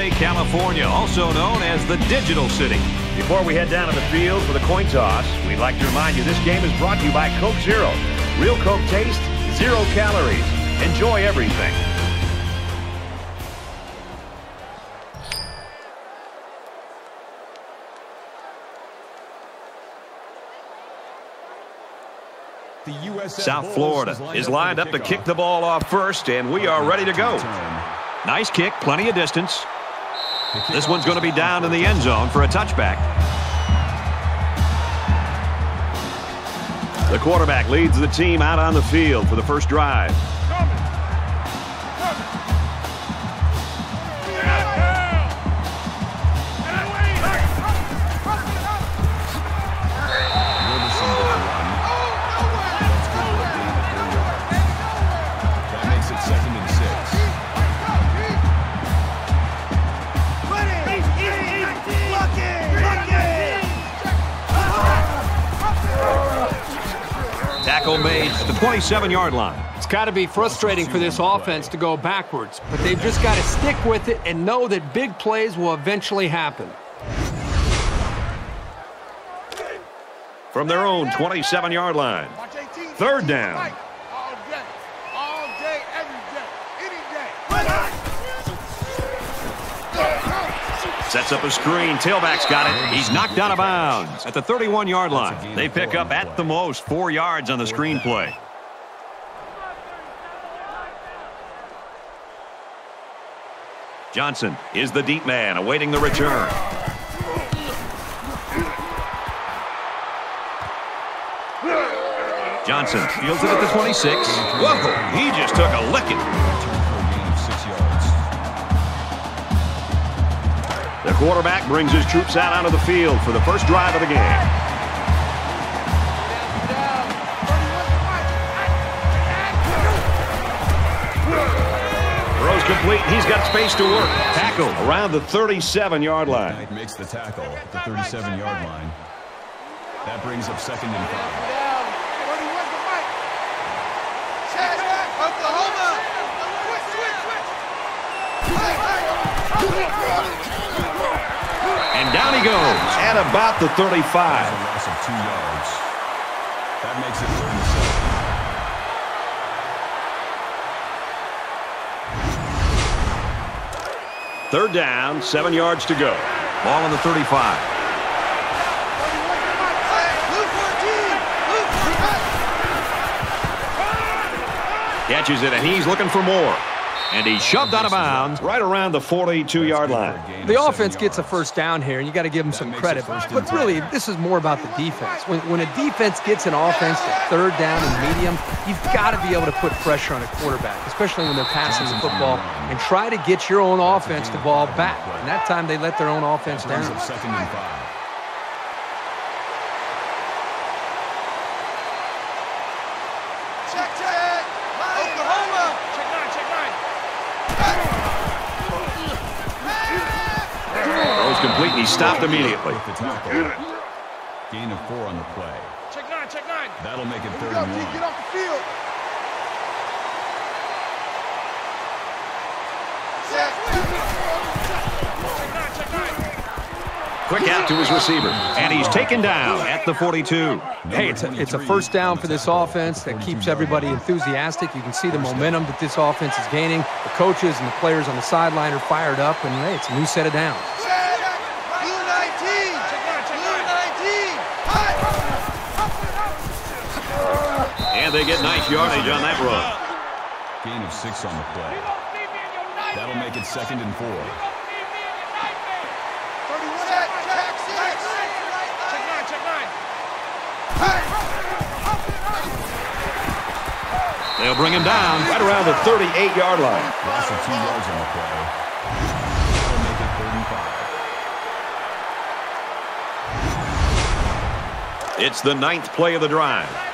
Jose, California, also known as the Digital City. Before we head down to the field for the coin toss, we'd like to remind you this game is brought to you by Coke Zero. Real Coke taste, zero calories. Enjoy everything. South Florida is lined up to kick the ball off first, and we are ready to go. Nice kick, plenty of distance. This one's going to be down in the end zone for a touchback. The quarterback leads the team out on the field for the first drive. 27-yard line. It's got to be frustrating for this offense to go backwards, but they've just got to stick with it and know that big plays will eventually happen. From their own 27-yard line. Third down. Sets up a screen. Tailback's got it. He's knocked out of bounds at the 31-yard line. They pick up at the most four yards on the screen play. Johnson is the deep man awaiting the return. Johnson fields it at the 26. Whoa, he just took a licking. The quarterback brings his troops out onto the field for the first drive of the game. Complete. He's got space to work. Tackle around the 37-yard line. Knight makes the tackle at the 37-yard line. That brings up second and five. And down he goes at about the 35. Loss of. That makes it Third down, seven yards to go. Ball on the 35. Catches it, and he's looking for more. And he's shoved out of bounds right around the 42-yard line. The offense gets a first down here, and you got to give them some credit. But really, this is more about the defense. When, when a defense gets an offense to third down and medium, you've got to be able to put pressure on a quarterback, especially when they're passing the football, and try to get your own offense to ball back. And that time, they let their own offense down. Second and five. Check, check. Oklahoma. Check nine, check nine. Throws complete, and he's stopped immediately. With the tackle. Gain of four on the play. Check nine, check nine. That'll make it third Get and one. off the field. Check. Check nine, check nine. Quick out to his receiver. And he's taken down at the 42. Hey, it's a, it's a first down for this offense that keeps everybody enthusiastic. You can see the momentum that this offense is gaining. The coaches and the players on the sideline are fired up, and hey, it's a new set of downs. And they get nice yardage on that run. Gain of six on the play. That'll make it second and four. Check, check, nine, check nine. They'll bring him down right around the 38-yard line. Loss of two yards on the play. That'll make it third and five. It's the ninth play of the drive.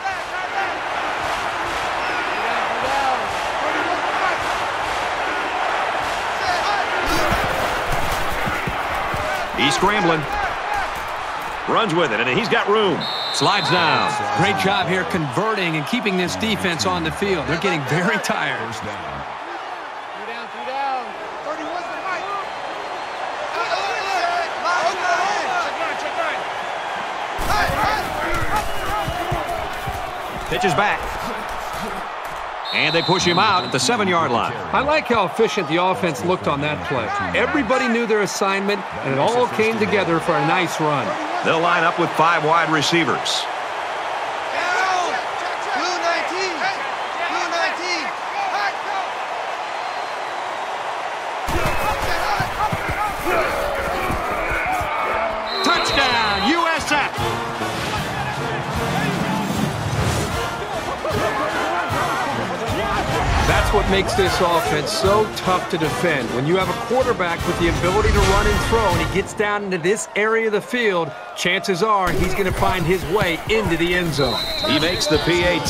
He's scrambling. Runs with it, and he's got room. Slides down. Great job here converting and keeping this defense on the field. They're getting very tired. Pitches back. And they push him out at the seven-yard line. I like how efficient the offense looked on that play. Everybody knew their assignment, and it all came together for a nice run. They'll line up with five wide receivers. What makes this offense so tough to defend. When you have a quarterback with the ability to run and throw and he gets down into this area of the field, chances are he's going to find his way into the end zone. He makes the PAT.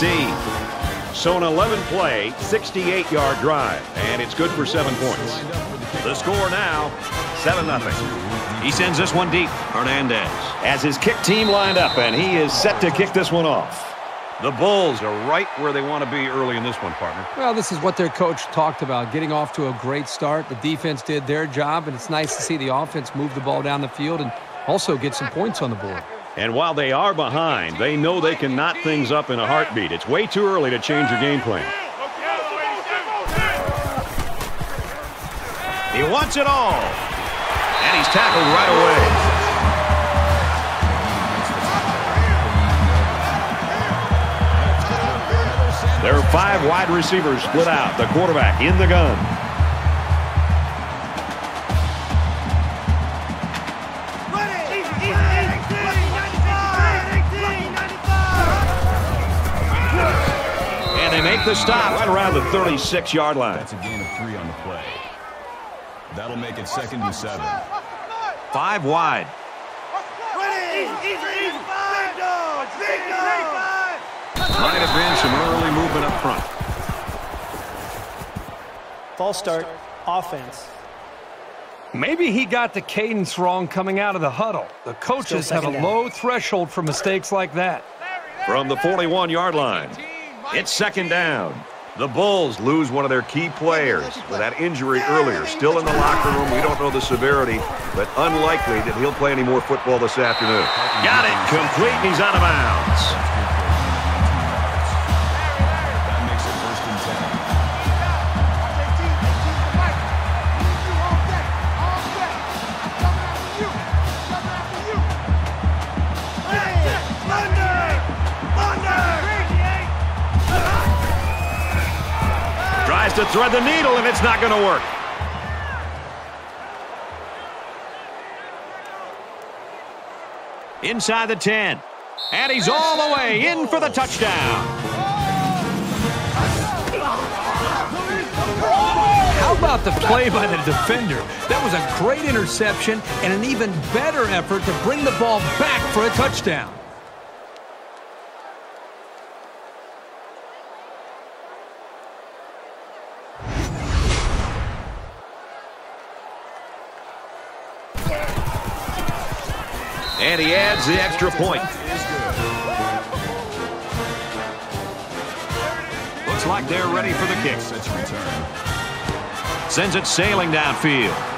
So an 11-play, 68-yard drive, and it's good for seven points. The score now, 7-0. He sends this one deep, Hernandez. As his kick team lined up, and he is set to kick this one off. The Bulls are right where they want to be early in this one, partner. Well, this is what their coach talked about, getting off to a great start. The defense did their job, and it's nice to see the offense move the ball down the field and also get some points on the board. And while they are behind, they know they can knot things up in a heartbeat. It's way too early to change your game plan. He wants it all. And he's tackled right away. There are five wide receivers split out. The quarterback in the gun. And they make the stop right around the 36-yard line. That's a gain of three on the play. That'll make it second and seven. Five wide. Might have been some early movement up front. False start, offense. Maybe he got the cadence wrong coming out of the huddle. The coaches have a down. low threshold for mistakes like that. From the 41-yard line, it's second down. The Bulls lose one of their key players with that injury earlier. Still in the locker room. We don't know the severity, but unlikely that he'll play any more football this afternoon. Got it. Complete, and he's out of bounds. To thread the needle, and it's not going to work. Inside the 10. And he's all the way in for the touchdown. How about the play by the defender? That was a great interception and an even better effort to bring the ball back for a touchdown. The extra point. Looks like they're ready for the kick. Sends it sailing downfield.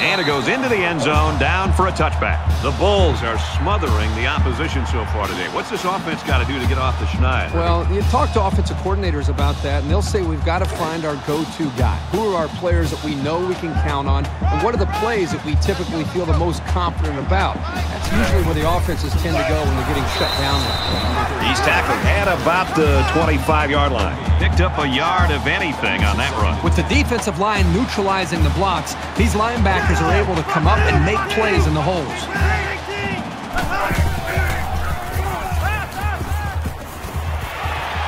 And it goes into the end zone, down for a touchback. The Bulls are smothering the opposition so far today. What's this offense got to do to get off the schneid? Well, you talk to offensive coordinators about that, and they'll say we've got to find our go-to guy. Who are our players that we know we can count on, and what are the plays that we typically feel the most confident about? That's usually where the offenses tend to go when they're getting shut down. He's tackled at about the 25-yard line. Picked up a yard of anything on that run. With the defensive line neutralizing the blocks, these linebackers are able to come up and make plays in the holes.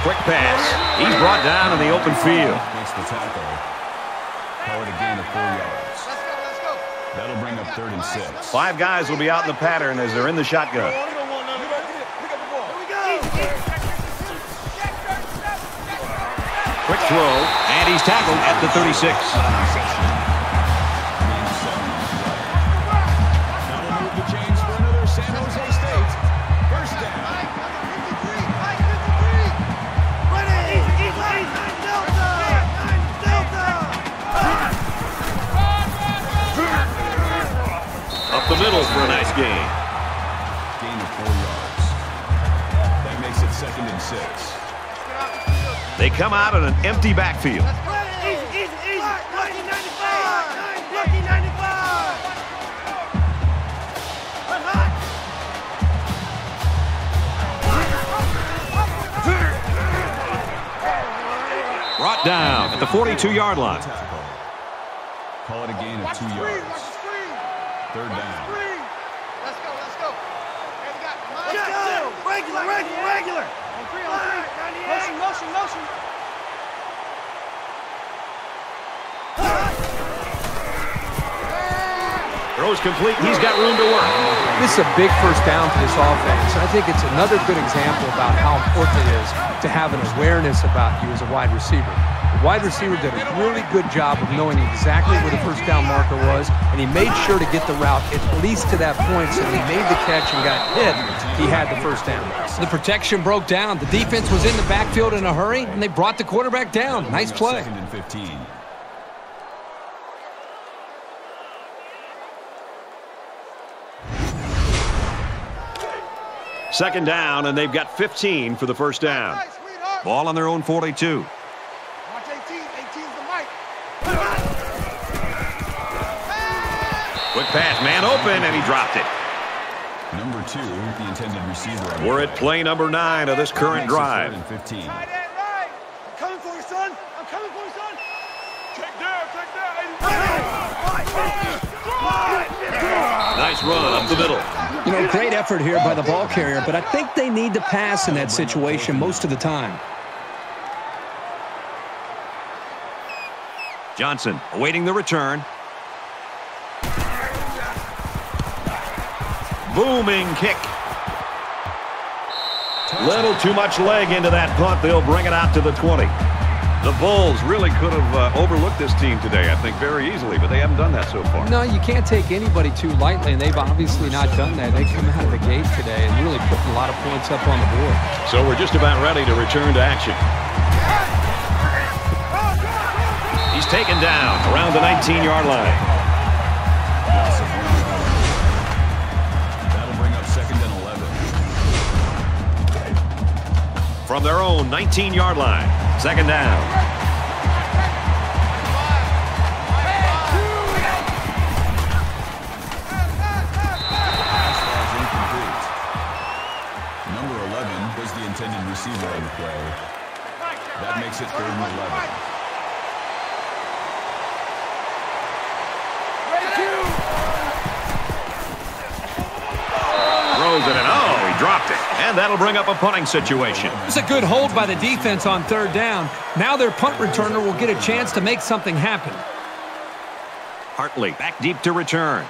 Quick pass. He's brought down in the open field. Makes the tackle. Call it a gain of four yards. That'll bring up third and six. Five guys will be out in the pattern as they're in the shotgun. Quick throw, and he's tackled at the 36. The middle for a nice gain. Gain of four yards. That makes it second and six. They come out in an empty backfield. Easy, easy, easy. Lucky 95. Lucky 95. Run hot. Brought down at the 42-yard line. Call it a gain of two yards. watch the screen. Third down. Screen. Let's go, let's go. Hey, we got Let's go. Regular, regular, regular. On three, on three. Motion, motion, motion. Throws complete. He's got room to work. This is a big first down for this offense. I think it's another good example about how important it is to have an awareness about you as a wide receiver. The wide receiver did a really good job of knowing exactly where the first down marker was, and he made sure to get the route at least to that point. So he made the catch and got hit, he had the first down. The protection broke down. The defense was in the backfield in a hurry, and they brought the quarterback down. Nice play. Second and 15. Second down, and they've got 15 for the first down. Ball on their own 42. Watch 18. 18's the mic. Quick pass, man open, and he dropped it. Number two, the intended receiver. We're at play. play number nine of this That current makes it drive. Nice run up the middle. You know, great effort here by the ball carrier, but I think they need to pass in that situation most of the time. Johnson awaiting the return. Booming kick. Little too much leg into that punt. They'll bring it out to the 20. The Bulls really could have uh, overlooked this team today, I think, very easily, but they haven't done that so far. No, you can't take anybody too lightly, and they've obviously not done that. They come out of the gate today and really putting a lot of points up on the board. So we're just about ready to return to action. He's taken down around the 19-yard line. Loss of one yard. That'll bring up second and 11. From their own 19-yard line. Second down. Number 11 was the intended receiver on the play. That makes it third and 11. Throws it in. Oh, he dropped it. And that'll bring up a punting situation. It's a good hold by the defense on third down. Now their punt returner will get a chance to make something happen. Hartley back deep to return.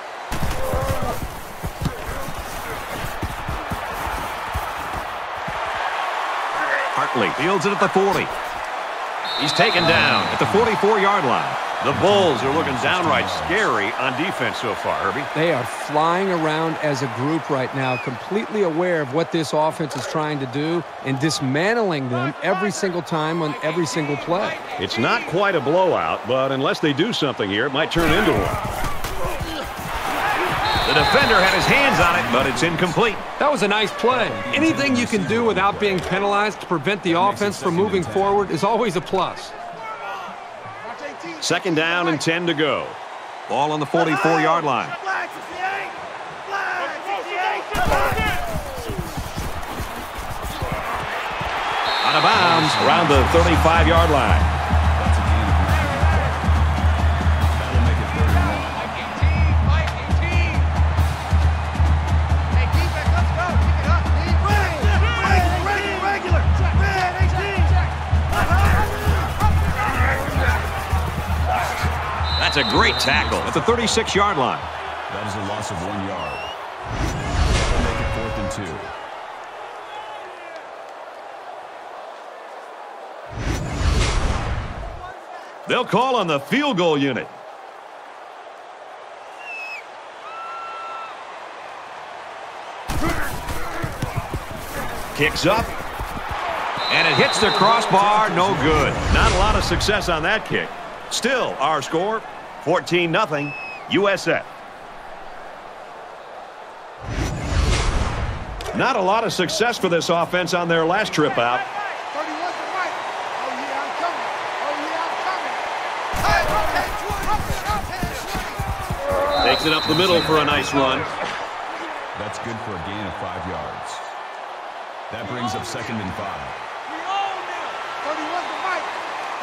Hartley fields it at the 40. He's taken down At the 44-yard line. The Bulls are looking downright scary on defense so far, Herbie. They are flying around as a group right now, completely aware of what this offense is trying to do and dismantling them every single time on every single play. It's not quite a blowout, but unless they do something here, it might turn into one. The defender had his hands on it, but it's incomplete. That was a nice play. Anything you can do without being penalized to prevent the offense from moving forward is always a plus. Second down and 10 to go. Ball on the 44-yard line. Flag 68. Flag 68. Out of bounds around the 35-yard line. That's a great tackle. At the 36-yard line. That is a loss of one yard. Make it fourth and two. They'll call on the field goal unit. Kicks up. And it hits the crossbar. No good. Not a lot of success on that kick. Still, our score, 14-0 USF. Not a lot of success for this offense on their last trip out. Takes it up the middle for a nice run. That's good for a gain of five yards. That brings up second and five.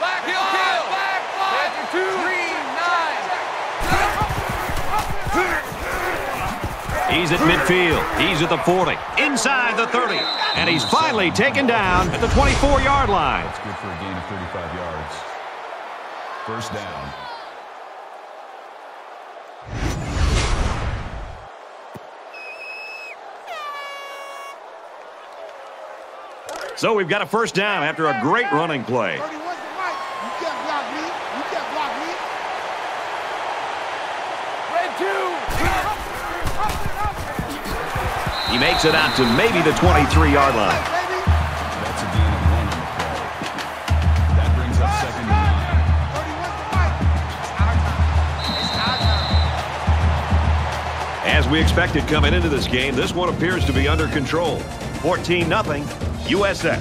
Back, heel, heel. He's at midfield. He's at the 40. Inside the 30. And he's finally taken down at the 24-yard line. That's good for a gain of 35 yards. First down. So we've got a first down after a great running play. He makes it out to maybe the 23-yard line. That's a gain of one on the play. That brings up second and nine. As we expected coming into this game, this one appears to be under control. 14-0, USF.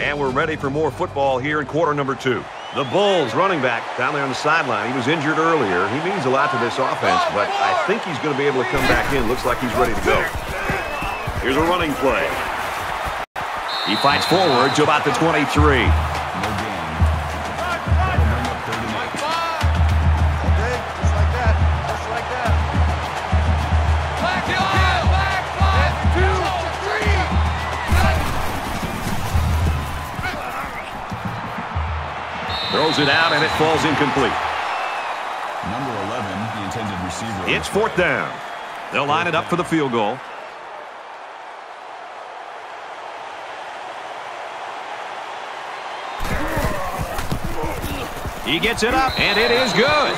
And we're ready for more football here in quarter number two. The Bulls running back down there on the sideline. He was injured earlier. He means a lot to this offense, but I think he's going to be able to come back in. Looks like he's ready to go. Here's a running play. He fights forward to about the 23. It out, and it falls incomplete. Number 11, the intended receiver. It's fourth down. They'll line it up for the field goal. He gets it up, and it is good.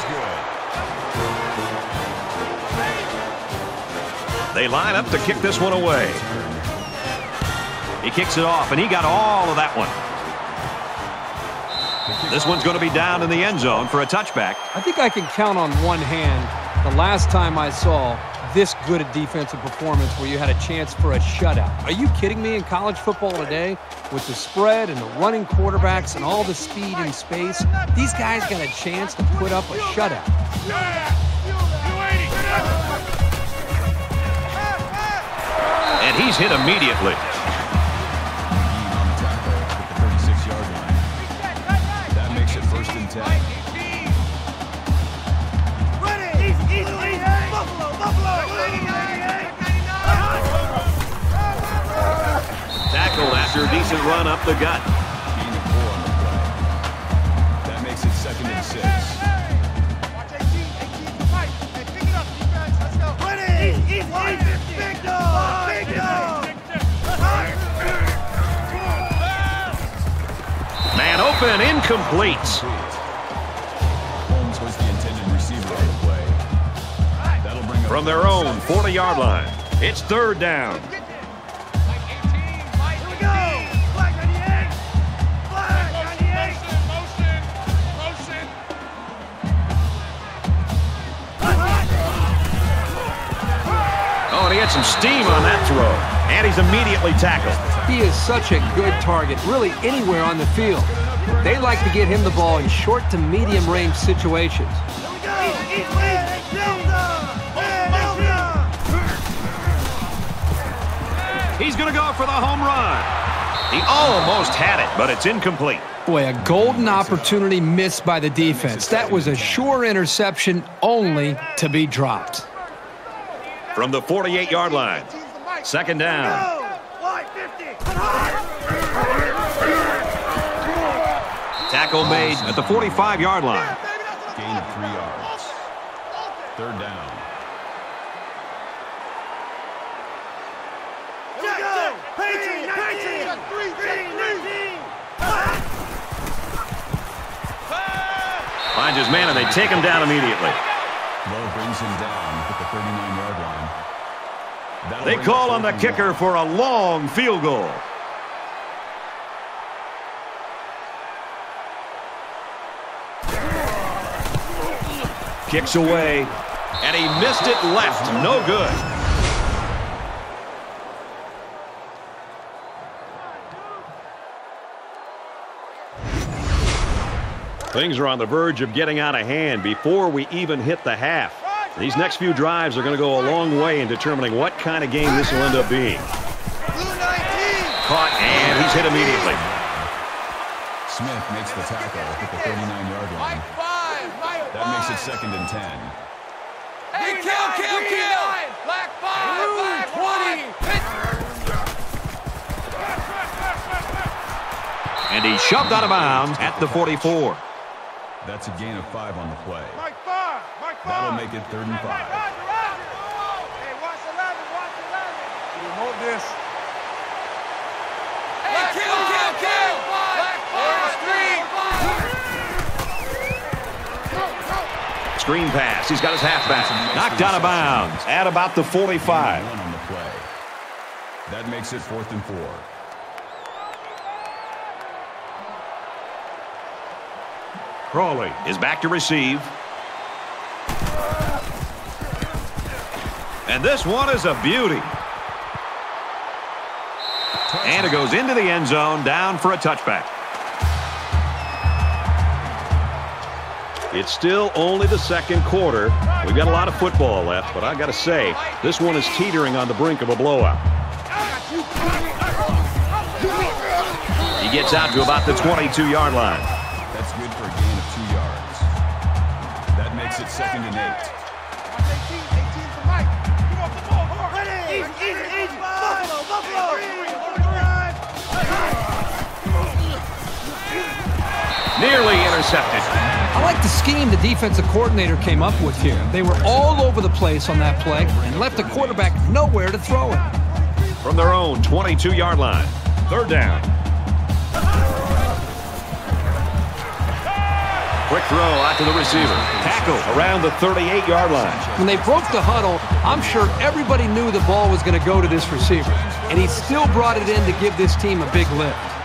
They line up to kick this one away. He kicks it off, and he got all of that one. This one's going to be down in the end zone for a touchback. I think I can count on one hand the last time I saw this good a defensive performance where you had a chance for a shutout. Are you kidding me? In college football today, with the spread and the running quarterbacks and all the speed and space, these guys got a chance to put up a shutout. And he's hit immediately. After a decent run up the gut. Gain of four on the play. That makes it second and six. Watch 18, 18, fight. Hey, pick it up, defense. Let's go. Ready. Big dog. Big dog. Man open, incomplete. Holmes was the intended receiver on the play. That'll bring up From their own 40-yard line. It's third down. He had some steam on that throw. And he's immediately tackled. He is such a good target, really anywhere on the field. They like to get him the ball in short to medium range situations. He's going to go for the home run. He almost had it, but it's incomplete. Boy, a golden opportunity missed by the defense. That was a sure interception only to be dropped. From the 48-yard line. Second down. Tackle made at the 45-yard line. Gain of three yards. Third down. Finds his man, and they take him down immediately. Lowe brings him down They call on the kicker for a long field goal. Kicks away. And he missed it left. No good. Things are on the verge of getting out of hand before we even hit the half. These next few drives are going to go a long way in determining what kind of game this will end up being. Caught, and he's hit immediately. Smith makes the tackle at the 39-yard line. That makes it second and 10. Hey, kill, kill, kill! Black five, black 20! And he's shoved out of bounds at the 44. That's a gain of five on the play. Mike five, Mike five. That'll make it third and five. Hey, watch 11, watch 11. Remote this. Hey, kill, kill, kill! Black five, screen, Screen pass. He's got his halfback. Knocked out of bounds at about the 45. One on the play. That makes it fourth and four. Crawley is back to receive. And this one is a beauty. And it goes into the end zone, down for a touchback. It's still only the second quarter. We've got a lot of football left, but I got to say, this one is teetering on the brink of a blowout. He gets out to about the 22-yard line. That's good for a gain of two yards. That makes it second and eight. Nearly intercepted. I like the scheme the defensive coordinator came up with here. They were all over the place on that play and left the quarterback nowhere to throw it. From their own 22-yard line. Third down. Quick throw out to the receiver. Tackle around the 38-yard line. When they broke the huddle, I'm sure everybody knew the ball was going to go to this receiver. And he still brought it in to give this team a big lift.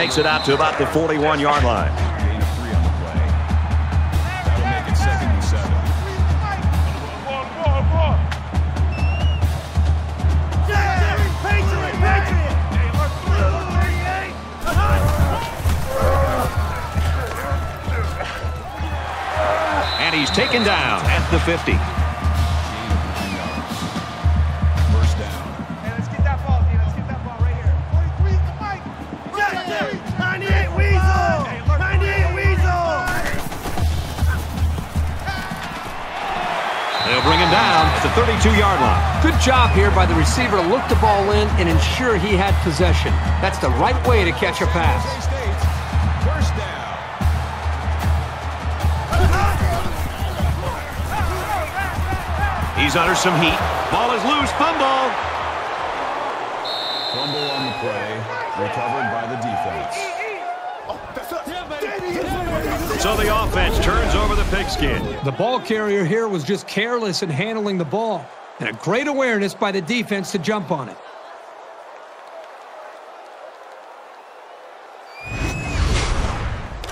Makes it out to about the 41-yard line. And he's taken down at the 50. Two-yard line. Good job here by the receiver to look the ball in and ensure he had possession. That's the right way to catch a pass. He's under some heat. Ball is loose. Fumble. Fumble on the play. Recovered by the defense. So the offense turns over the pigskin. The ball carrier here was just careless in handling the ball. And a great awareness by the defense to jump on it.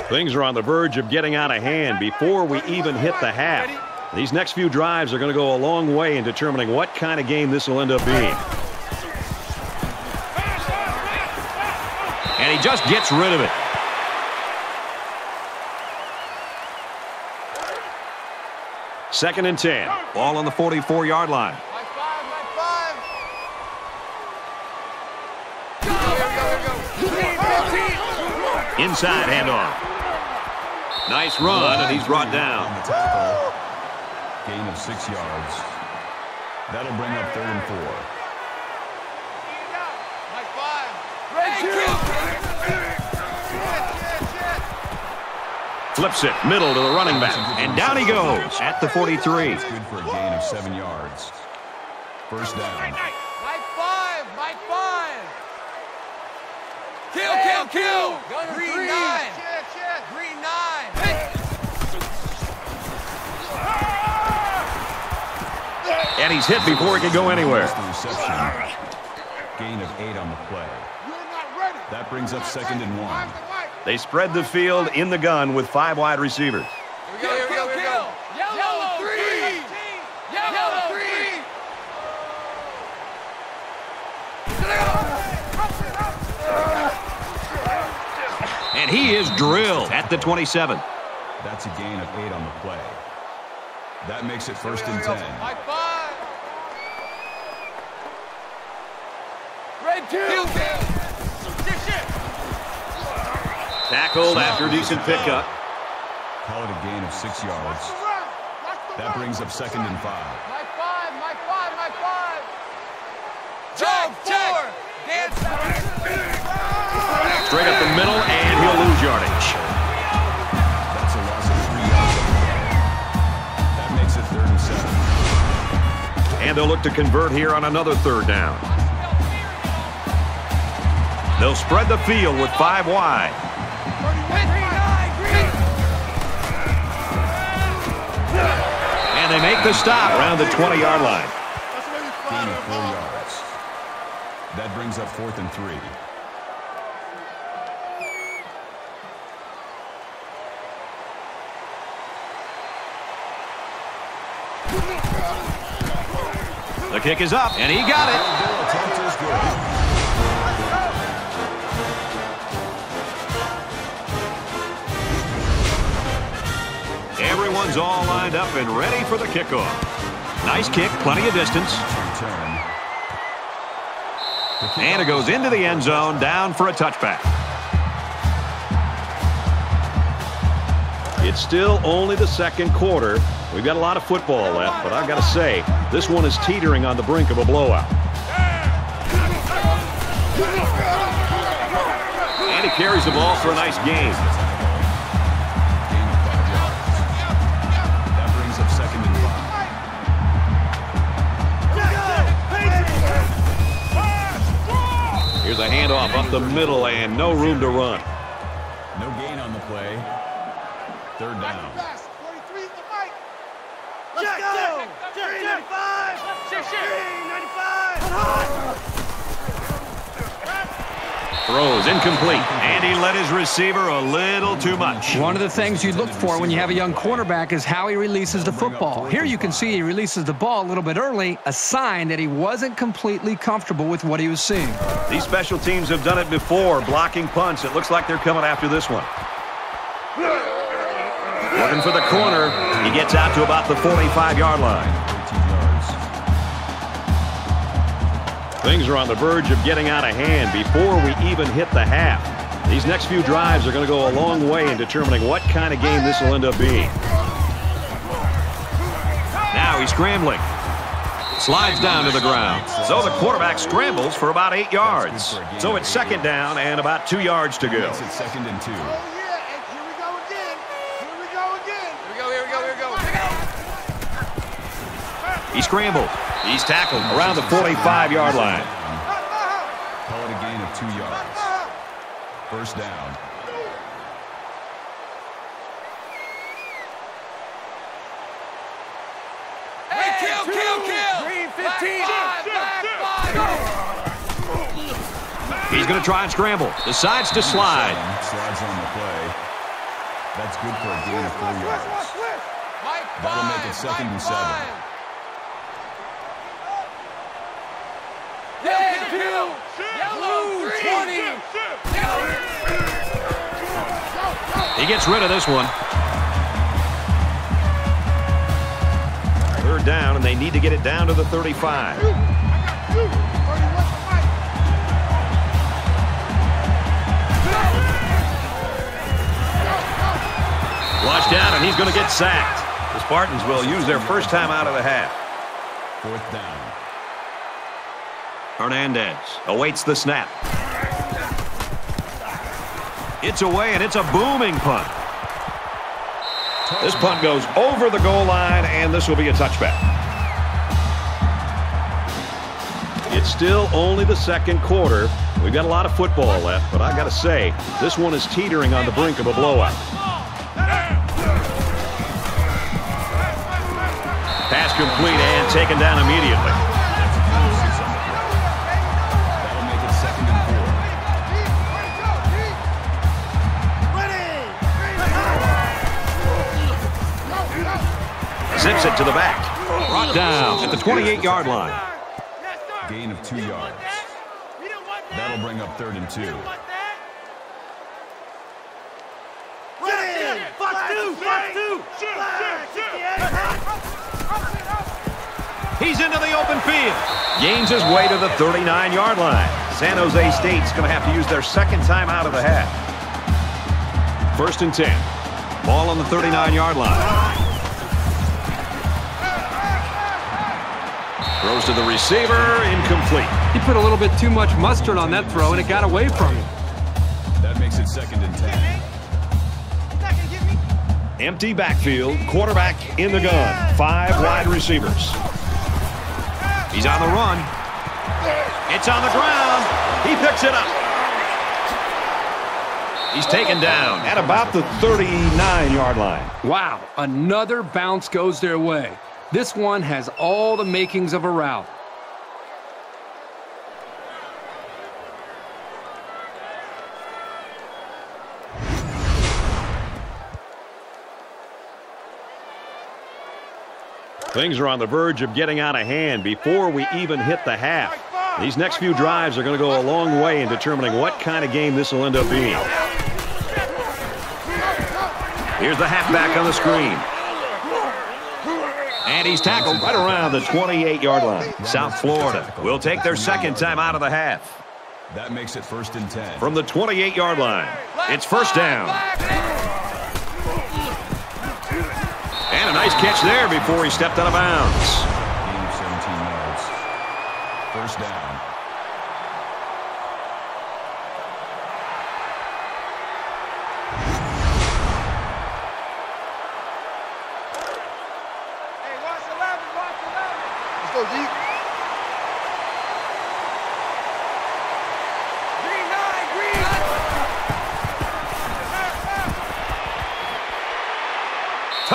Things are on the verge of getting out of hand before we even hit the half. These next few drives are going to go a long way in determining what kind of game this will end up being. And he just gets rid of it. Second and 10. Ball on the 44-yard line. Mike five, Mike five. Here we go, here we go. Inside handoff. Nice run, and he's brought down. On the tackle. Gain of six yards. That'll bring up third and four. Mike five. Hey, Flips it, middle to the running back. And down he goes at the 43. It's good for a gain of seven yards. First down. Mike five, Mike five. Kill, kill, kill. Green nine. Shit, shit. Green nine. And he's hit before he can go anywhere. Gain of eight on the play. That brings up second and one. They spread the field in the gun with five wide receivers. And he is drilled at the 27. That's a gain of eight on the play. That makes it first and 10. Tackled after a decent pickup. Call it a gain of six yards. That brings up second and five. My five, my five, my five! Check, check! Dance! Straight up the middle, and he'll lose yardage. That's a loss of three yards. That makes it third and seven. And they'll look to convert here on another third down. They'll spread the field with five wide. And they make the stop around the 20-yard line. Gain of four yards. That brings up fourth and three. The kick is up, and he got it. Everyone's all lined up and ready for the kickoff. Nice kick, plenty of distance. And it goes into the end zone, down for a touchback. It's still only the second quarter. We've got a lot of football left, but I've got to say, this one is teetering on the brink of a blowout. And he carries the ball for a nice gain. Here's a handoff up the middle and no room to run. No gain on the play. Third down. Let's go! 395! 395! Throws incomplete, and he led his receiver a little too much. One of the things you look for when you have a young cornerback is how he releases the football. Here you can see he releases the ball a little bit early, a sign that he wasn't completely comfortable with what he was seeing. These special teams have done it before, blocking punts. It looks like they're coming after this one. Looking for the corner. He gets out to about the 45-yard line. Things are on the verge of getting out of hand before we even hit the half. These next few drives are going to go a long way in determining what kind of game this will end up being. Now he's scrambling. Slides down to the ground. So the quarterback scrambles for about eight yards. So it's second down and about two yards to go. Makes second and two. Oh, yeah, and here we go again. Here we go again. Here we go, here we go, here we go. Here we go. He scrambled. He's tackled around the 45-yard line. Call it a gain of two yards. First down. Hey, kill, kill, kill. Green 15. Black five, black five. He's going to try and scramble. Decides to slide. Slides on the play. That's good for a gain of four yards. That'll make it second and seven. Five. Two. Yellow three. He gets rid of this one. Third down, and they need to get it down to the 35. Flushed out, and he's going to get sacked. The Spartans will use their first time out of the half. Fourth down. Hernandez awaits the snap. It's away, and it's a booming punt. This punt goes over the goal line, and this will be a touchback. It's still only the second quarter. We've got a lot of football left, but I got to say, this one is teetering on the brink of a blowout. Pass complete and taken down immediately. Zips it to the back. Brought down at the 28-yard line. Gain of two yards. That'll bring up third and two. He's into the open field. Gains his way to the 39-yard line. San Jose State's going to have to use their second time out of the half. First and 10. Ball on the 39-yard line. Throws to the receiver, incomplete. He put a little bit too much mustard on that throw, and it got away from him. That makes it second and ten. Empty backfield, quarterback in the gun. Five wide receivers. He's on the run. It's on the ground. He picks it up. He's taken down at about the 39-yard line. Wow, another bounce goes their way. This one has all the makings of a rout. Things are on the verge of getting out of hand before we even hit the half. These next few drives are going to go a long way in determining what kind of game this will end up being. Here's the halfback on the screen. And he's tackled right around the 28-yard line. South Florida will take their second time out of the half. That makes it first and ten. From the 28-yard line, it's first down. And a nice catch there before he stepped out of bounds. 17 yards. First down.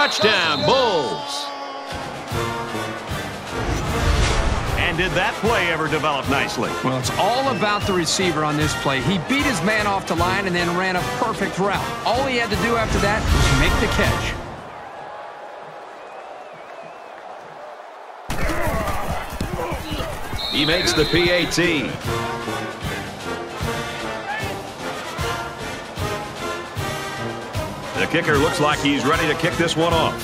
Touchdown, Bulls. And did that play ever develop nicely? Well, it's all about the receiver on this play. He beat his man off the line and then ran a perfect route. All he had to do after that was make the catch. He makes the PAT. The kicker looks like he's ready to kick this one off.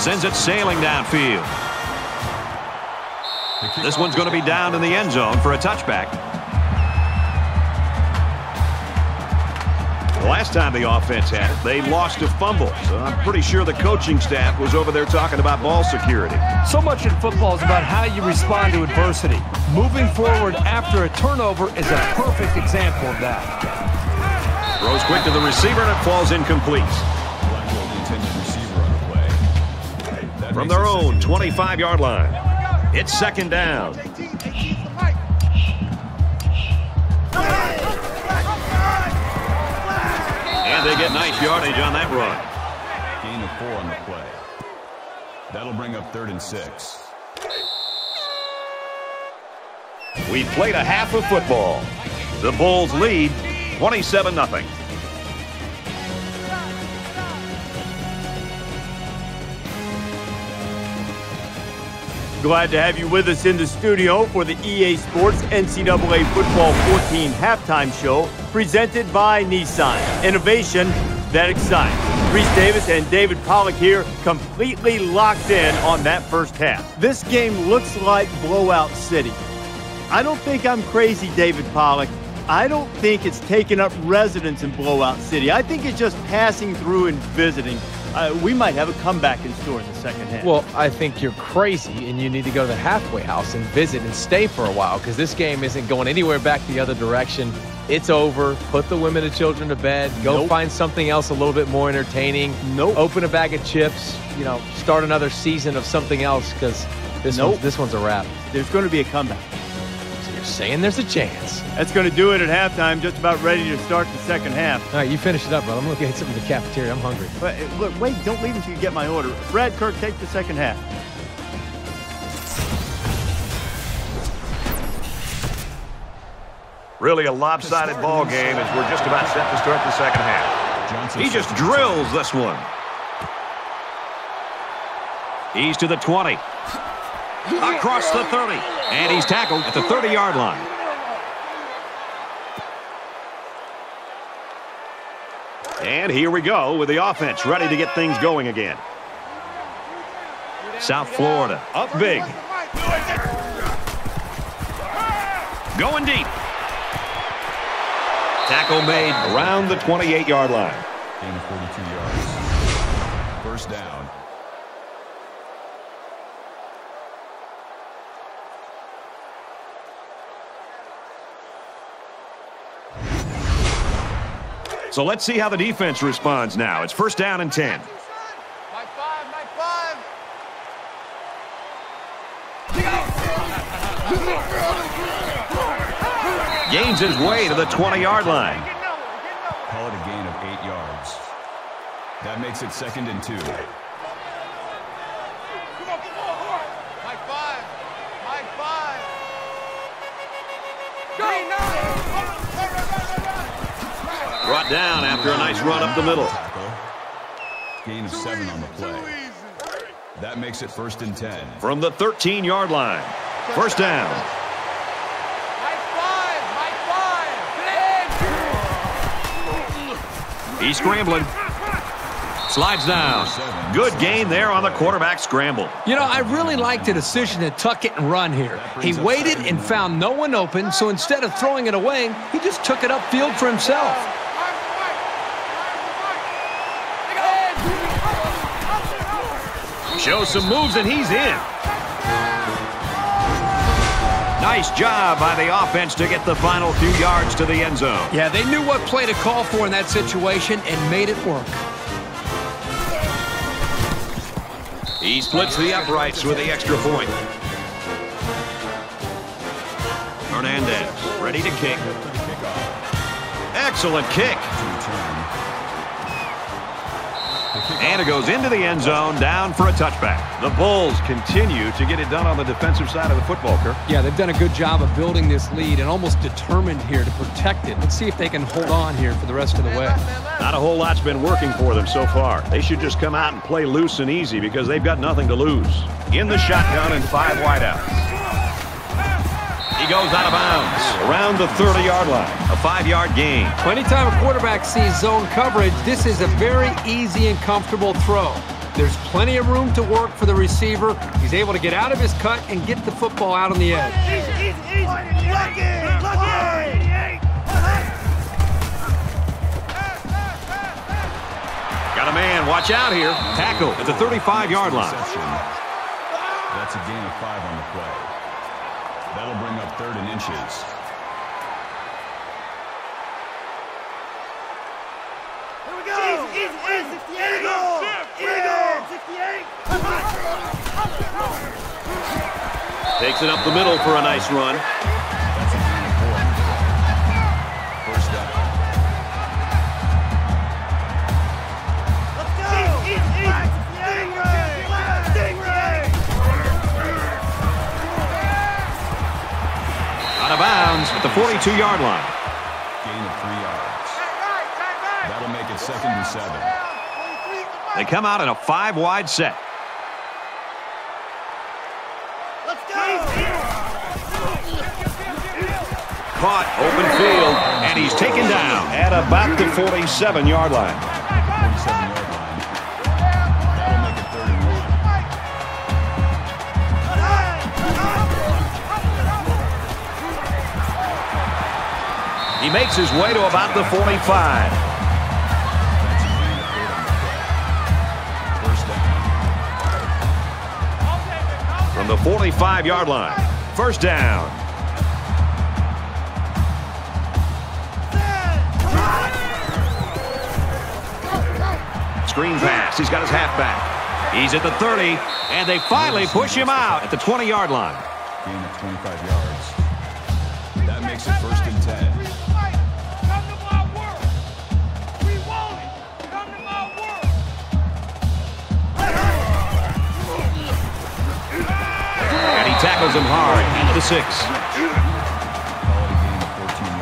Sends it sailing downfield. This one's going to be down in the end zone for a touchback. The last time the offense had it, they lost a fumble. So I'm pretty sure the coaching staff was over there talking about ball security. So much in football is about how you respond to adversity. Moving forward after a turnover is a perfect example of that. Throws quick to the receiver and it falls incomplete. Blackwell, the intended receiver on the play. That From their own 25-yard line. It's second down. And they get nice yardage on that run. Gain of four on the play. That'll bring up third and six. We've played a half of football. The Bulls lead 27-0. Glad to have you with us in the studio for the EA Sports NCAA Football 14 halftime show presented by Nissan. Innovation that excites. Rece Davis and David Pollack here, completely locked in on that first half. This game looks like blowout city. I don't think I'm crazy, David Pollack. I don't think it's taking up residence in blowout city. I think it's just passing through and visiting. Uh, we might have a comeback in store in the second half. Well, I think you're crazy and you need to go to the halfway house and visit and stay for a while because this game isn't going anywhere back the other direction. It's over. Put the women and children to bed. Go Nope. find something else a little bit more entertaining. Nope. Open a bag of chips. You know, start another season of something else because this Nope. one's, this one's a wrap. There's going to be a comeback. Saying there's a chance. That's going to do it at halftime. Just about ready to start the second half. All right, you finish it up, bro. I'm looking at something in the cafeteria. I'm hungry. But, uh, look, wait, don't leave until you get my order. Brad Kirk, take the second half. Really a lopsided ball game as we're just about set to start the second half. He just drills this one. He's to the 20. Across the 30. And he's tackled at the 30-yard line. And here we go with the offense ready to get things going again. South Florida up big. Going deep. Tackle made around the 28-yard line. Gain of 42 yards. First down. So let's see how the defense responds now. It's first down and 10. Gains his way to the 20-yard line. Call it a gain of eight yards. That makes it second and two. Brought down after a nice run up the middle. Gain of seven on the play. That makes it first and 10. From the 13-yard line. First down. He's scrambling. Slides down. Good gain there on the quarterback scramble. You know, I really like the decision to tuck it and run here. He waited and found no one open, so instead of throwing it away, he just took it upfield for himself. Shows some moves, and he's in. Nice job by the offense to get the final few yards to the end zone. Yeah, they knew what play to call for in that situation and made it work. He splits the uprights with the extra point. Hernandez ready to kick. Excellent kick. And it goes into the end zone, down for a touchback. The Bulls continue to get it done on the defensive side of the football, Kirk. Yeah, they've done a good job of building this lead and almost determined here to protect it. Let's see if they can hold on here for the rest of the way. Not a whole lot's been working for them so far. They should just come out and play loose and easy because they've got nothing to lose. In the shotgun and five wideouts. He goes out of bounds around the 30-yard line. A five-yard gain. Anytime a quarterback sees zone coverage, this is a very easy and comfortable throw. There's plenty of room to work for the receiver. He's able to get out of his cut and get the football out on the edge. Easy, easy, easy. Lock in, lock in. Got a man. Watch out here. Tackle at the 35-yard line. That's a gain of five on the play. That'll bring up third and inches. Here we go. Easy, easy, easy. Eagle. Eagle. 68. Takes it up the middle for a nice run. Out of bounds at the 42-yard line. Gain of three yards. That'll make it second and seven. They come out in a five-wide set. Let's go. Caught open field, and he's taken down at about the 47-yard line. Makes his way to about the 45. That's a gain of eight on the play. First down. From the 45-yard line. First down. Screen pass. He's got his halfback. He's at the 30, and they finally push him out at the 20-yard line. Gain of 25 yards. That makes it first and 10. Tackles him hard into the six. Call it a gain of 14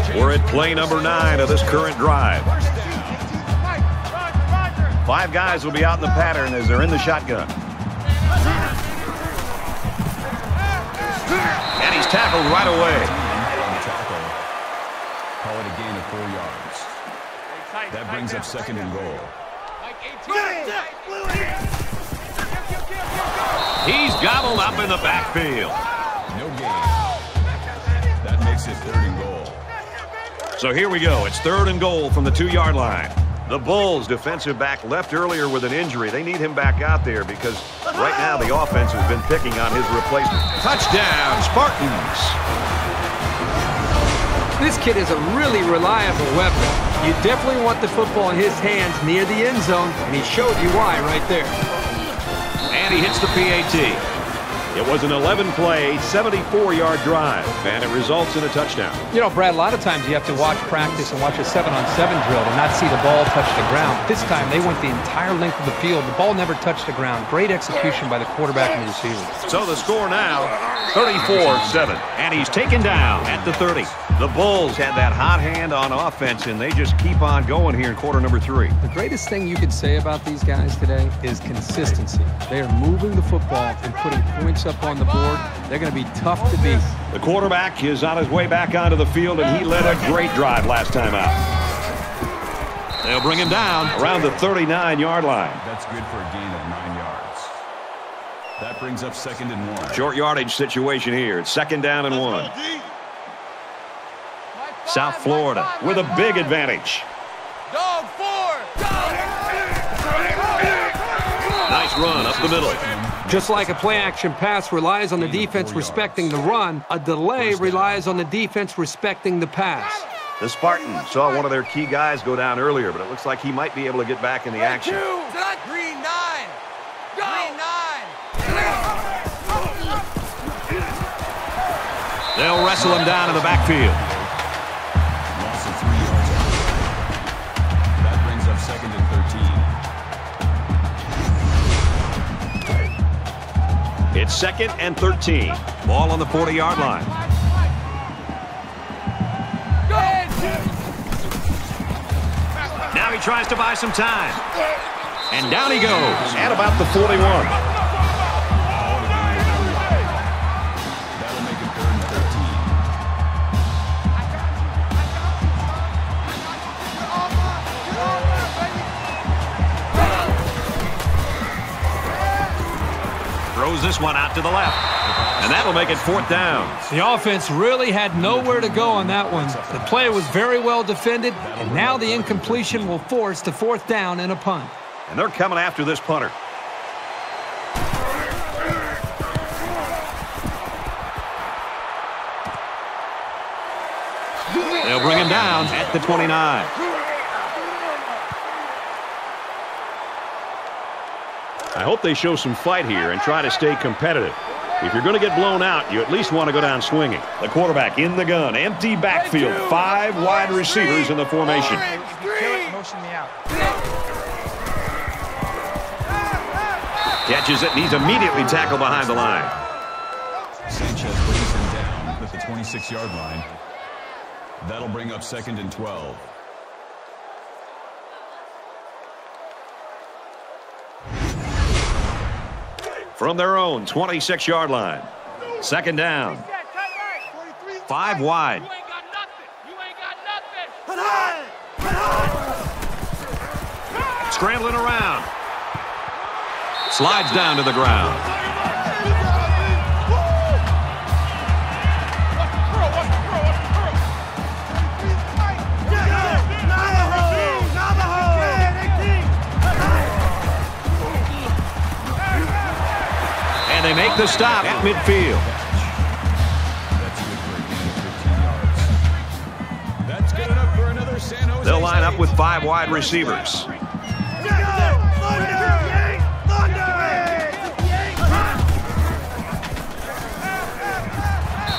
yards. We're at play number nine of this current drive. Five guys will be out in the pattern as they're in the shotgun. And he's tackled right away. Call it a gain of four yards. That brings up second and goal. He's gobbled up in the backfield. No gain. That makes it third and goal. So here we go. It's third and goal from the two-yard line. The Bulls defensive back left earlier with an injury. They need him back out there because right now the offense has been picking on his replacement. Touchdown, Spartans. This kid is a really reliable weapon. You definitely want the football in his hands near the end zone, and he showed you why right there. And he hits the PAT. It was an 11-play, 74-yard drive, and it results in a touchdown. You know, Brad, a lot of times you have to watch practice and watch a 7-on-7 drill to not see the ball touch the ground. This time, they went the entire length of the field. The ball never touched the ground. Great execution by the quarterback and the receiver. So the score now, 34-7. And he's taken down at the 30. The Bulls had that hot hand on offense, and they just keep on going here in quarter number three. The greatest thing you could say about these guys today is consistency. They are moving the football and putting points up on the board. They're going to be tough to beat. The quarterback is on his way back onto the field, and he led a great drive last time out. They'll bring him down around the 39-yard line. That's good for a gain of nine yards. That brings up second and one. Short yardage situation here. It's second down and one. South Florida with a big advantage. Dog four. Nice run up the middle. Just like a play-action pass relies on the defense respecting the run, a delay relies on the defense respecting the pass. The Spartans saw one of their key guys go down earlier, but it looks like he might be able to get back in the action. Green nine. Green nine. They'll wrestle him down in the backfield. It's second and 13. Ball on the 40-yard line. Now he tries to buy some time. And down he goes at about the 41. Throws this one out to the left. And that'll make it fourth down. The offense really had nowhere to go on that one. The play was very well defended, and now the incompletion will force the fourth down and a punt. And they're coming after this punter. They'll bring him down at the 29. I hope they show some fight here and try to stay competitive. If you're going to get blown out, you at least want to go down swinging. The quarterback in the gun, empty backfield, five wide receivers in the formation. Motion. Catches it, and he's immediately tackled behind the line. Sanchez brings him down at the 26-yard line. That'll bring up second and 12. From their own 26-yard line. Second down. Five wide. You ain't got nothing. You ain't got nothing. Scrambling around. Slides down to the ground. And they make the stop at midfield. That's good for a gain of 15 yards. That's good enough for another San Jose They'll line up with five wide receivers.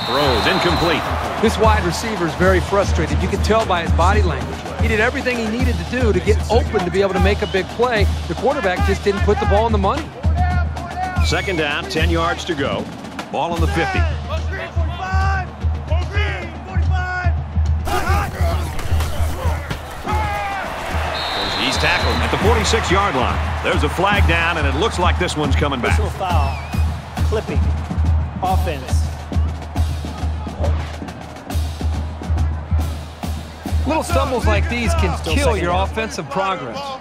Throws incomplete. This wide receiver is very frustrated. You can tell by his body language. He did everything he needed to do to get open to be able to make a big play. The quarterback just didn't put the ball in the money. Second down, 10 yards to go. Ball on the 50. He's tackled at the 46-yard line. There's a flag down, and it looks like this one's coming back. Personal foul, clipping, offense. Little stumbles like these can kill your offensive progress.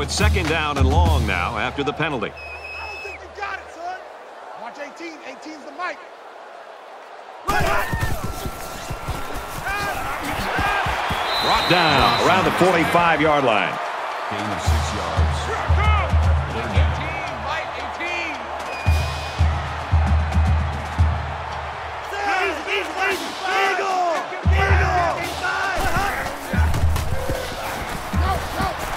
So it's second down and long now after the penalty. I don't think you got it, son. Watch 18. 18's the Mike. Brought down around the 45-yard line. Gain of six yards.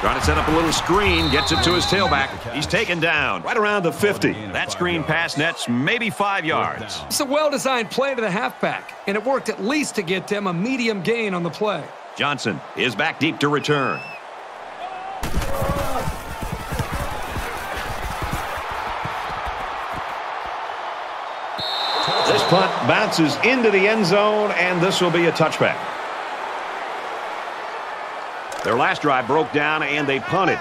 Trying to set up a little screen, gets it to his tailback. He's taken down right around the 50. That screen pass nets maybe five yards. It's a well-designed play to the halfback, and it worked at least to get them a medium gain on the play. Johnson is back deep to return. This punt bounces into the end zone, and this will be a touchback. Their last drive broke down, and they punted.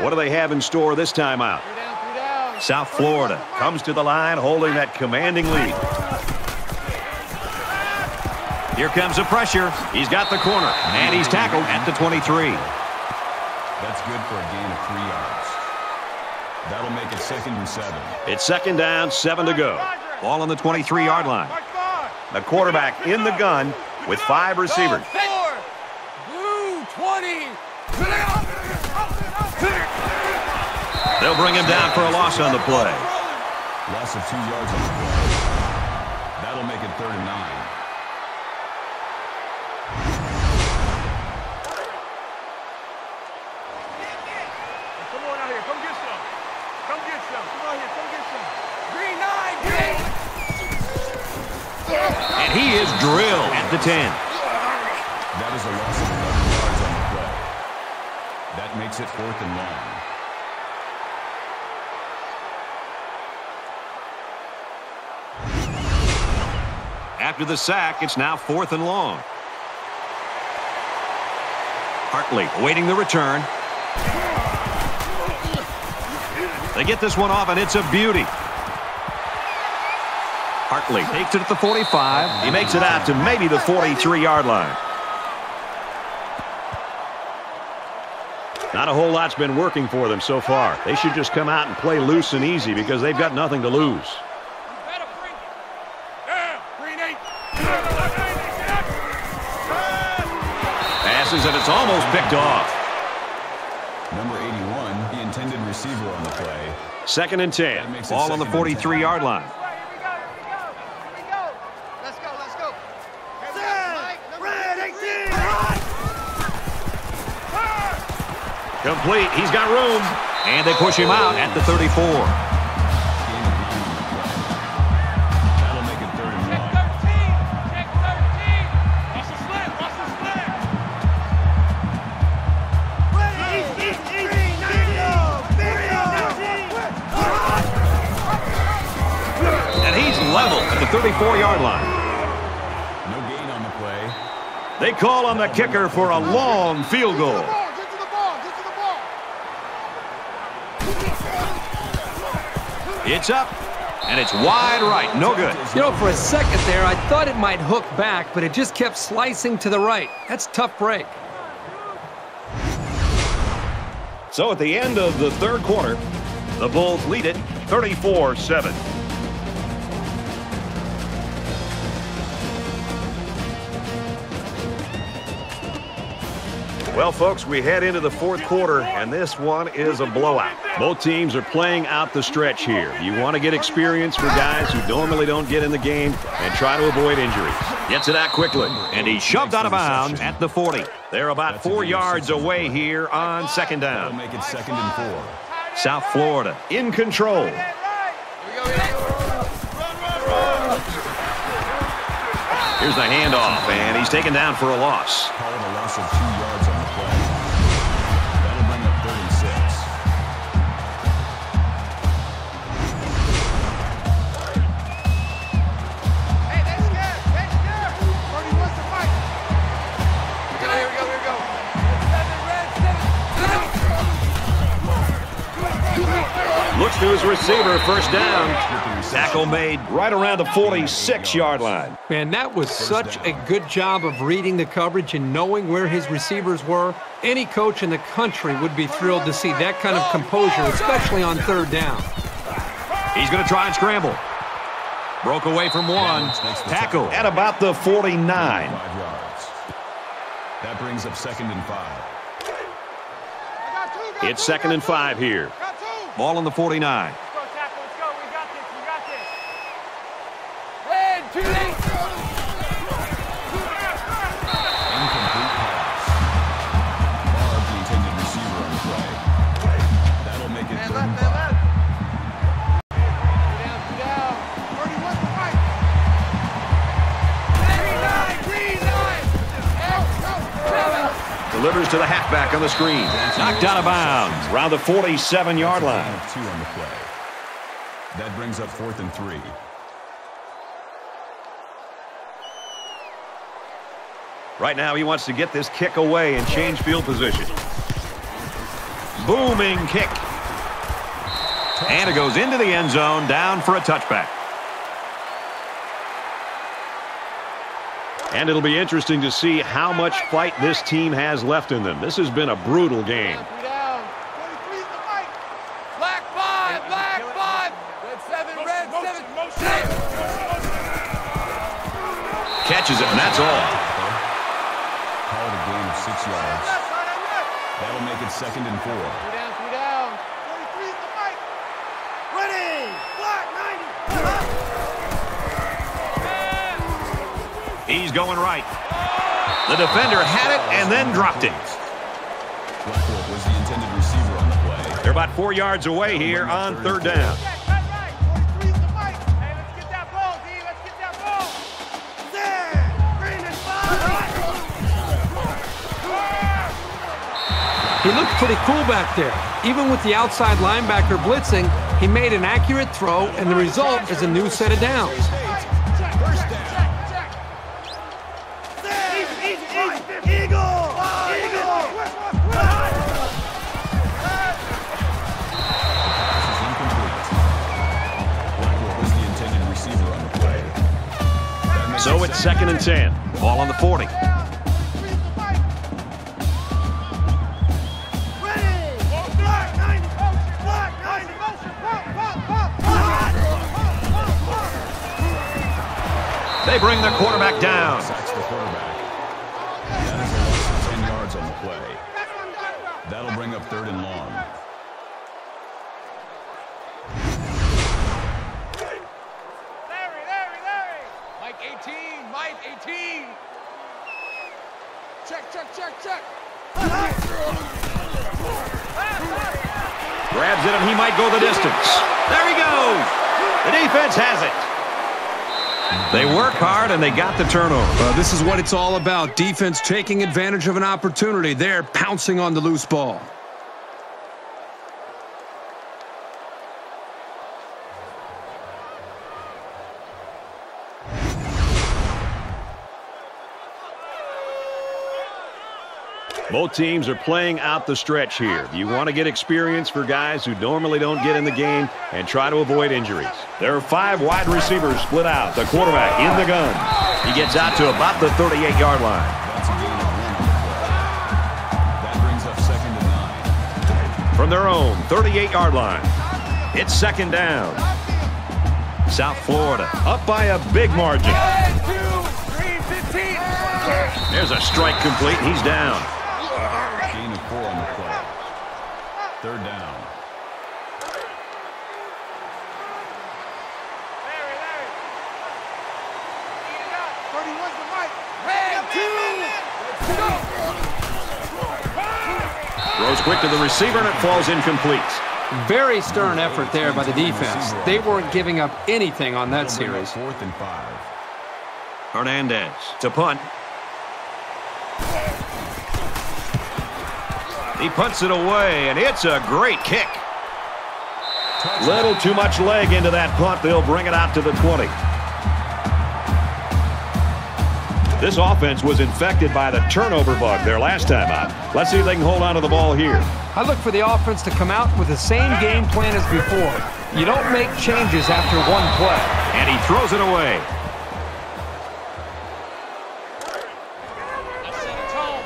What do they have in store this time out? South Florida comes to the line holding that commanding lead. Here comes the pressure. He's got the corner, and he's tackled at the 23. That's good for a gain of three yards. That'll make it second and seven. It's second down, seven to go. Ball on the 23-yard line. The quarterback in the gun with five receivers. They'll bring him down for a loss on the play. Loss of two yards on the play. That'll make it third and nine. Come on out here. Come get some. Come get some. Come on here. Come get some. Green nine. Green. And he is drilled at the 10. Makes it fourth and long. After the sack, it's now fourth and long. Hartley awaiting the return. They get this one off, and it's a beauty. Hartley takes it at the 45. He makes it out to maybe the 43-yard line. Not a whole lot's been working for them so far. They should just come out and play loose and easy because they've got nothing to lose. Better bring it. Yeah. Green eight. Passes, and it's almost picked off. Number 81, the intended receiver on the play. Second and 10. makes it Ball on the 43-yard line. Here we go. Here we go. Let's go. Let's go. Red 18. Complete. He's got room. And they push him out at the 34. Gain of nine on the play. That'll make it third and one. 13. Check 13. Watch the slit. Watch the slit. And he's level at the 34-yard line. No gain on the play. They call on the kicker for a long field goal. It's up, and it's wide right. No good. You know, for a second there, I thought it might hook back, but it just kept slicing to the right. That's a tough break. So at the end of the third quarter, the Bulls lead it 34-7. Well, folks, we head into the fourth quarter, and this one is a blowout. Both teams are playing out the stretch here. You want to get experience for guys who normally don't get in the game and try to avoid injuries. Gets it out quickly, and he's shoved out of bounds at the 40. They're about four yards away here on second That'll down. make it second and four. South Florida in control. Here's the handoff, and he's taken down for a loss. Looks to his receiver, first down. Tackle made right around the 46-yard line. Man, that was such a good job of reading the coverage and knowing where his receivers were. Any coach in the country would be thrilled to see that kind of composure, especially on third down. He's going to try and scramble. Broke away from one. Tackle at about the 49. That brings up second and five. It's second and five here. Ball on the 49. Delivers to the halfback on the screen. Knocked out of bounds around the 47-yard line. Two on the play. That brings up fourth and three. Right now, he wants to get this kick away and change field position. Booming kick. And it goes into the end zone, down for a touchback. And it'll be interesting to see how much fight this team has left in them. This has been a brutal game. Black five, black five. Red seven, red seven. Catches it, and that's all. Called a gain of six yards. That'll make it second and four. Going right. The defender had it and then dropped it. The. They're about four yards away here on third down. Check, right, right. 43 is the Mike. Hey, let's get that ball, D. Let's get that ball. There. Green and five. He looked pretty cool back there. Even with the outside linebacker blitzing, he made an accurate throw, and the result is a new set of downs. Second and 10. Ball on the 40. Ready. Black 90. Black 90. Pop, pop, pop, pop. They bring the quarterback down. Sacks the quarterback. That is a 10 yards on the play. That'll bring up third and long. 18, Mike 18. Check, check, check, check. Grabs it and he might go the distance. There he goes. The defense has it. They work hard and they got the turnover. Uh, this is what it's all about. Defense taking advantage of an opportunity. They're pouncing on the loose ball. Both teams are playing out the stretch here. You want to get experience for guys who normally don't get in the game and try to avoid injuries. There are five wide receivers split out. The quarterback in the gun. He gets out to about the 38-yard line. That's a gain of one on the play. That brings up second and nine. From their own 38-yard line. It's second down. South Florida up by a big margin. There's a strike complete. He's down. Gain of four on the play. Third down. Larry, Larry. Eat it up. 31's the Mike. Red two. Throws quick to the receiver and it falls incomplete. Very stern effort there by the defense. They weren't giving up anything on that That'll bring up series. Fourth and five. Hernandez to punt. He punts it away, and it's a great kick. Little too much leg into that punt. They'll bring it out to the 20. This offense was infected by the turnover bug their last time out. Let's see if they can hold on to the ball here. I look for the offense to come out with the same game plan as before. You don't make changes after one play. And he throws it away.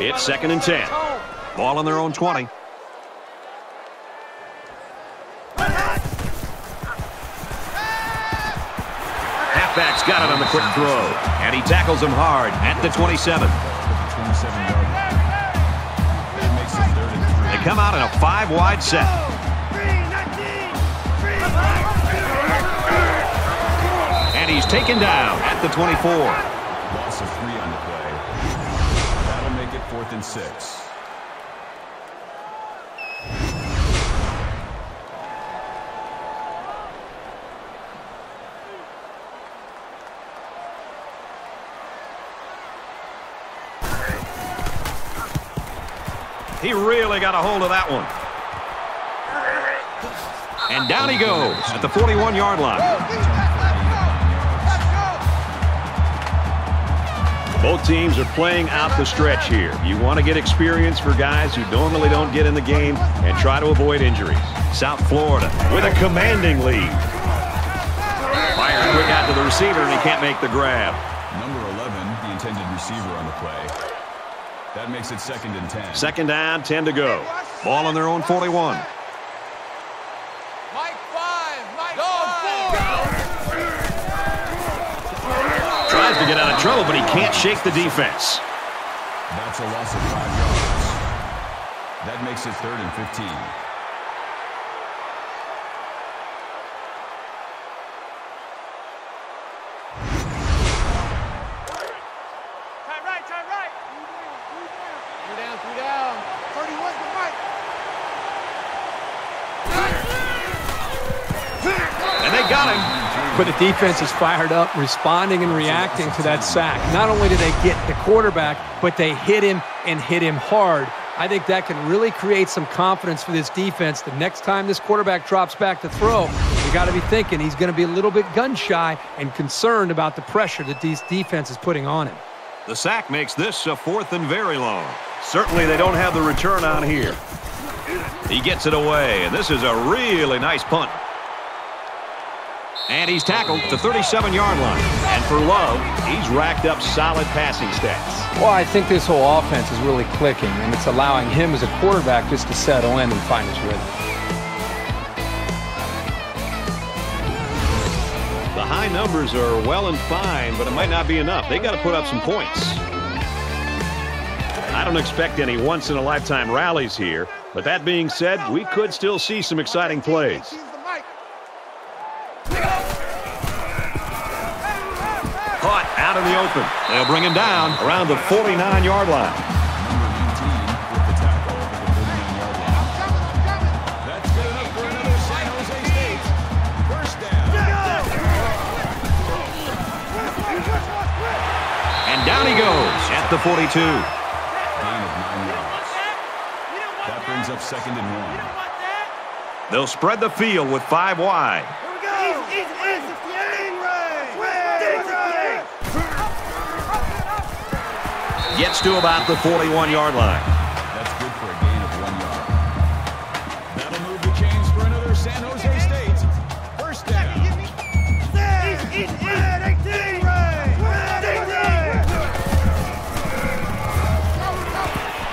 It's second and 10. Ball on their own 20. Got it on the quick throw. And he tackles him hard at the 27. They come out in a five-wide set. And he's taken down at the 24. Loss of three on the play. That'll make it fourth and six. He really got a hold of that one. And down he goes at the 41-yard line. Both teams are playing out the stretch here. You want to get experience for guys who normally don't get in the game and try to avoid injuries. South Florida with a commanding lead. Fires quick out to the receiver, and he can't make the grab. Number 11, the intended receiver on the play. That makes it second and 10. Second down, 10 to go. Ball on their own 41. Mike five, Mike five. Tries to get out of trouble, but he can't shake the defense. That's a loss of five yards. That makes it third and 15. Time right, time right. Three down, three down. 31 to Mike. And they got him. But the defense is fired up, responding and reacting to that sack. Not only do they get the quarterback, but they hit him and hit him hard. I think that can really create some confidence for this defense. The next time this quarterback drops back to throw, you got to be thinking he's going to be a little bit gun shy and concerned about the pressure that this defense is putting on him. The sack makes this a fourth and very long. Certainly they don't have the return on here. He gets it away, and this is a really nice punt. And he's tackled the 37-yard line. And for Love, he's racked up solid passing stats. Well, I think this whole offense is really clicking, and it's allowing him as a quarterback just to settle in and find his rhythm. The high numbers are well and fine, but it might not be enough. They got to put up some points. I don't expect any once-in-a-lifetime rallies here, but that being said, we could still see some exciting plays. The open. They'll bring him down around the 49-yard line. Number 19 with the tackle at the 49-yard line. Coming, I'm coming. That's good enough for another San Jose State. First down. And down he goes at the 42. Gain of nine yards. That brings up second and one. They'll spread the field with five wide. Gets to about the 41-yard line. That's good for a gain of one yard. That'll move the chains for another San Jose State. First down.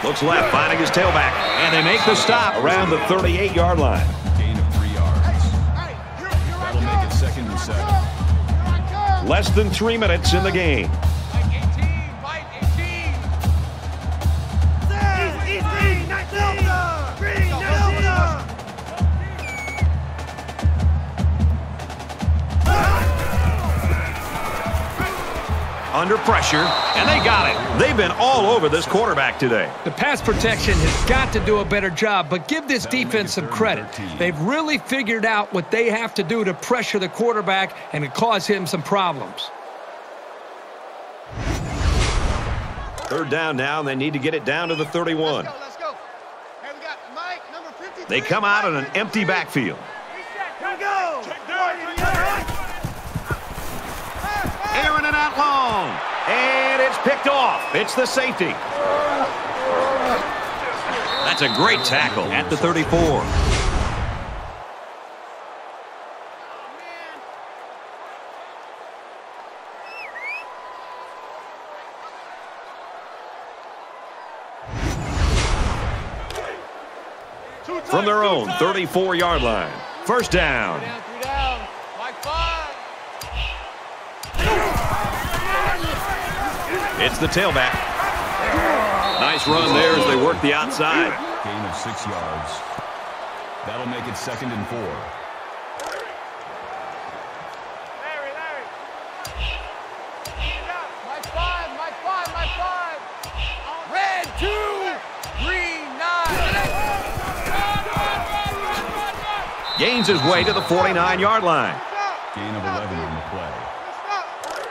Looks left, finding his tailback. And they make the stop around the 38-yard line. Gain of three yards. That'll make it second and seven. Less than three minutes in the game. Under pressure, and they got it. They've been all over this quarterback today. The pass protection has got to do a better job, but give this defense some credit. They've really figured out what they have to do to pressure the quarterback and to cause him some problems. Third down now, and they need to get it down to the 31. Let's go, let's go. Hey, we got Mike, number They come out in an empty backfield. Here we go. Out long. And it's picked off. It's the safety. That's a great tackle at the 34. From their own 34-yard line. First down. It's the tailback. Nice run there as they work the outside. Gain of six yards. That'll make it second and four. Larry, Larry. My five, my five, my five. Red two, green nine. Gains his way to the 49-yard line. Gain of 11 on the play.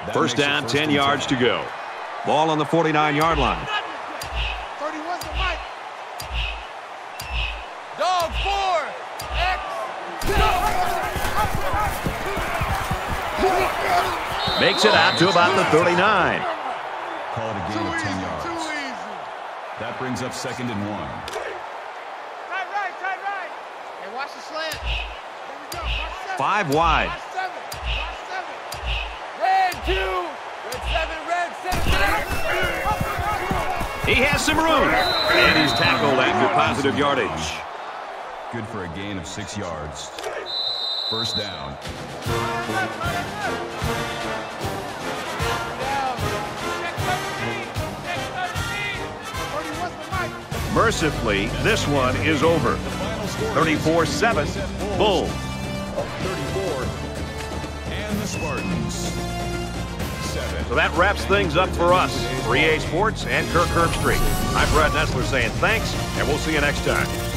That First down, first 10 and yards to go. Ball on the 49-yard line. 31's the mic. Dog four. X. Makes it out to about the 39. Call it a gain of 10 Too yards. easy. That brings up second and one. Tight right, tight right. Hey, watch the slant. Here we go. Watch seven. Five wide. Watch seven. Watch seven. Red two. Red seven. Red seven. He has some room. And he's tackled after positive yardage. Good for a gain of six yards. First down. Down. Check 13. Check 13. 31's the mic. Mercifully, this one is over. 34-7, Bulls. So that wraps things up for us. 3A Sports and Kirk Herbstreit. I'm Brad Nessler saying thanks, and we'll see you next time.